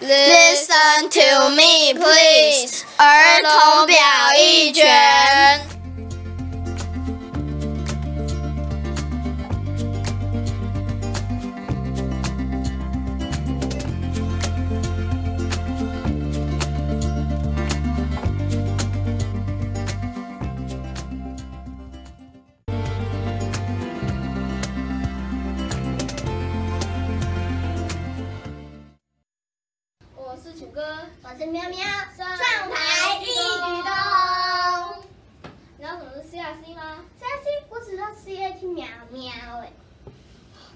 Listen to me, please. 儿童表意权。 哥，我是喵喵，上上台一举动。你知道什么是 CRC 吗？？C R C 我只知道 C A T 喵喵哎，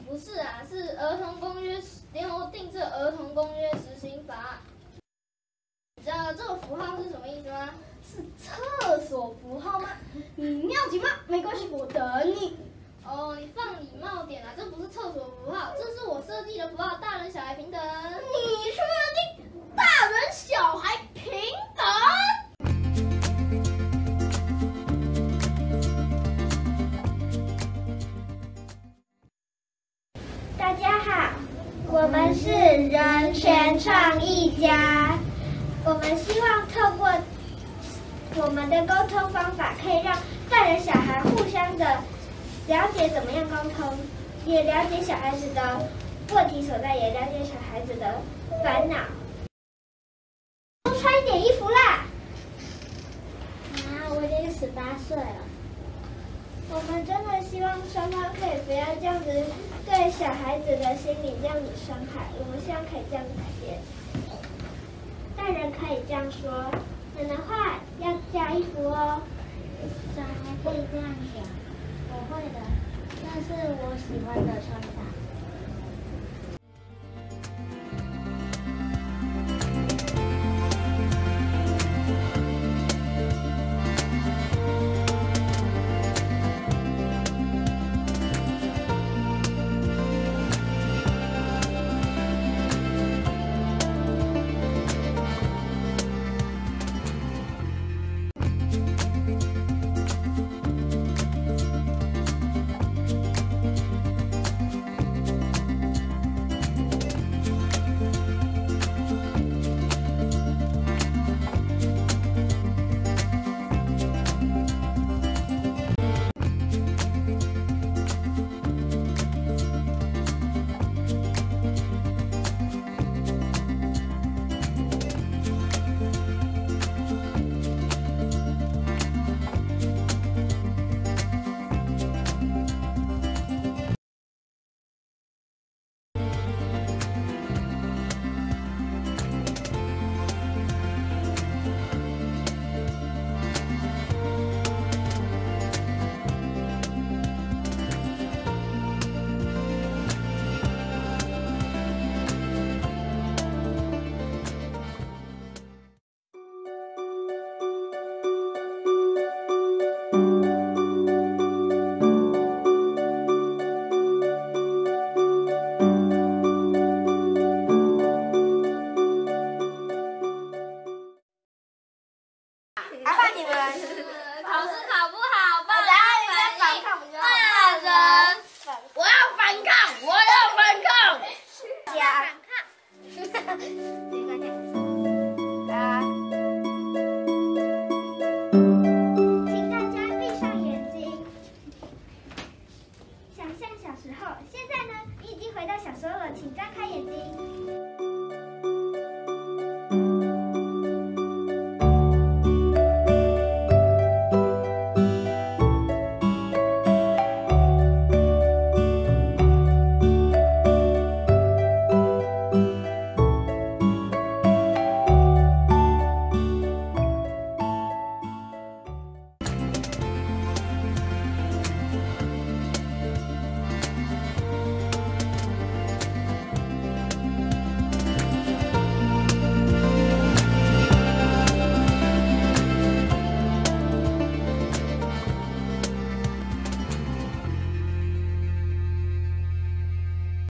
不是啊，是儿童公约联合定制儿童公约执行法。你知道这个符号是什么意思吗？是厕所符号吗？你尿急吗？没关系，我等你。哦，你放礼貌点啊，这不是厕所符号，这是我设计的符号，大人小孩平等。我们是人权创意家。我们希望透过我们的沟通方法，可以让大人小孩互相的了解怎么样沟通，也了解小孩子的问题所在，也了解小孩子的烦恼。多穿一点衣服啦！啊，我已经十八岁了。我们真的希望双方可以不要这样子对小孩子的心理这样子伤害，我们希望可以这样改变。大人可以这样说，奶奶话要加衣服哦。小孩可以这样讲，我会的，那是我喜欢的穿法。你们。考试考不